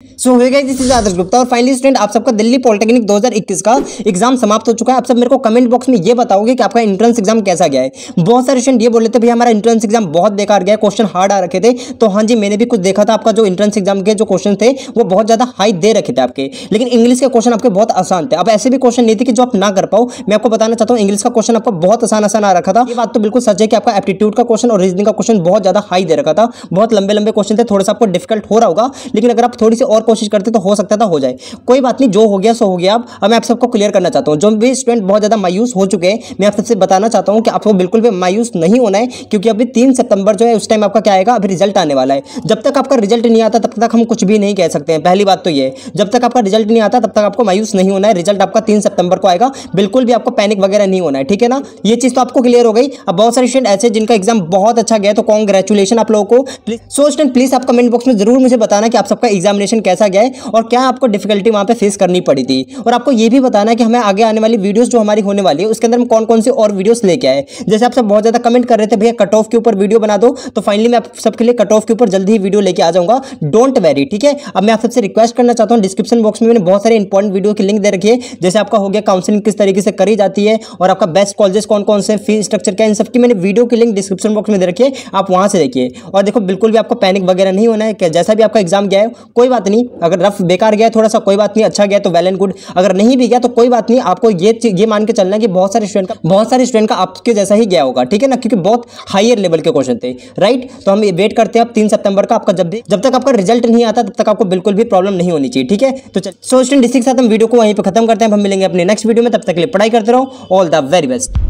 सो हो गया this is आदर्श गुप्ता और फाइनली स्टूडेंट आप सबका दिल्ली पॉलिटेक्निक 2021 का एग्ज़ाम समाप्त हो चुका है। आप सब मेरे को कमेंट बॉक्स में ये बताओगे कि आपका एंट्रेंस एग्ज़ाम कैसा गया है। बहुत सारे स्टूडेंट ये बोले थे, भैया, हमारा एंट्रेंस एग्ज़ाम बहुत बेकार गया क्वेश्चन हार्ड आ रखे थे। तो हाँ जी, मैंने भी कुछ देखा था आपका जो एंट्रेंस एग्ज़ाम के जो क्वेश्चन थे, वो बहुत ज़्यादा हाई दे रखे थे आपके। लेकिन इंग्लिश के क्वेश्चन आपके बहुत आसान थे। अब ऐसे भी क्वेश्चन नहीं थे कि जो आप ना कर पाओ। मैं आपको बताना चाहता हूँ इंग्लिश का क्वेश्चन आपका बहुत आसान आसान आ रखा था। ये बात तो बिल्कुल सच है कि आपका एप्टीट्यूड का क्वेश्चन और रीजनिंग का क्वेश्चन बहुत ज़्यादा हाई दे रखा था। बहुत लंबे लंबे क्वेश्चन थे, थोड़ा सा आपको डिफ़िकल्ट हो रहा होगा। लेकिन अगर आप थोड़ी और कोशिश करते तो हो सकता था, हो जाए। कोई बात नहीं, जो हो गया, सो हो गया। अब मैं आप सबको क्लियर करना चाहता हूँ। जो भी स्टूडेंट बहुत ज़्यादा मायूस हो चुके हैं, मैं आप सबसे बताना चाहता हूँ कि आपको बिल्कुल भी मायूस नहीं होना है, क्योंकि अभी तीन सितंबर जो है, उस टाइम आपका क्या आएगा? अभी रिज़ल्ट आने वाला है। जब तक आपका रिज़ल्ट नहीं आता, तब तक हम कुछ भी नहीं कह सकते हैं। पहली बात तो ये जब तक आपका रिज़ल्ट नहीं आता, तब तक आपको मायूस नहीं होना है। रिज़ल्ट आपका तीन सितंबर को आएगा। बिल्कुल भी आपको पैनिक वगैरह नहीं होना है, ठीक है ना? ये चीज़ तो आपको क्लियर हो गई। अब बहुत सारे स्टूडेंट ऐसे जिनका एग्ज़ाम बहुत अच्छा गया तो कॉन्ग्रेचुलेशन आप लोगों को। सो स्टूडेंट प्लीज़ आप कमेंट बॉक्स में ज़रूर मुझे बताना कि आप सबका एग्जामिनेशन कैसा गया है और क्या आपको डिफिकल्टी वहाँ पे फेस करनी पड़ी थी? और आपको ये भी बताना है कि हमें आगे आने वाली वीडियोस जो हमारी होने वाली है, उसके अंदर हम कौन कौन सी और वीडियोस लेके आए जैसे आप सब बहुत ज़्यादा कमेंट कर रहे थे, भैया कट ऑफ़ के ऊपर वीडियो बना दो। तो फाइनली मैं आप सबके लिए कट ऑफ़ के ऊपर जल्दी ही वीडियो लेके आ जाऊँगा। डोंट वेरी ठीक है? अब मैं आप सबसे रिक्वेस्ट करना चाहता हूँ डिस्क्रिप्शन बॉक्स में मैंने बहुत सारे इंपॉर्टेंट वीडियो की लिंक दे रखी है। जैसे आपका हो गया काउंसलिंग किस तरीके से करी जाती है और आपका बेस्ट कॉलेजेस कौन कौन से फ़ी स्ट्रक्चर क्या इन सबकी मैंने वीडियो की लिंक डिस्क्रिप्शन बॉक्स में दे रखी है। आप वहाँ से देखिए। और देखो, बिल्कुल भी आपको पैनिक वगैरह नहीं होना है जैसा भी आपका एग्ज़ाम गया है, कोई बात नहीं, अगर रफ बेकार गया थोड़ा सा कोई बात नहीं अच्छा गया तो वेल एंड गुड अगर नहीं भी गया तो कोई बात नहीं, आपको ये ये मान के चलना कि बहुत सारे स्टूडेंट का, बहुत सारे स्टूडेंट का आपके जैसा ही गया होगा, ठीक है ना? क्योंकि बहुत हाइयर लेवल के क्वेश्चन थे राइट तो हम वेट करते हैं अब तीन सितंबर का आपका, जब भी, जब तक आपका रिज़ल्ट नहीं आता, तब तक आपको बिल्कुल भी प्रॉब्लम नहीं होनी चाहिए, ठीक है? तो सो स्टूडेंट के साथ हम वीडियो को वहीं पर खत्म करते हैं हम मिलेंगे अपने नेक्स्ट वीडियो में, तब तक के लिए पढ़ाई करते रहो ऑल द वेरी बेस्ट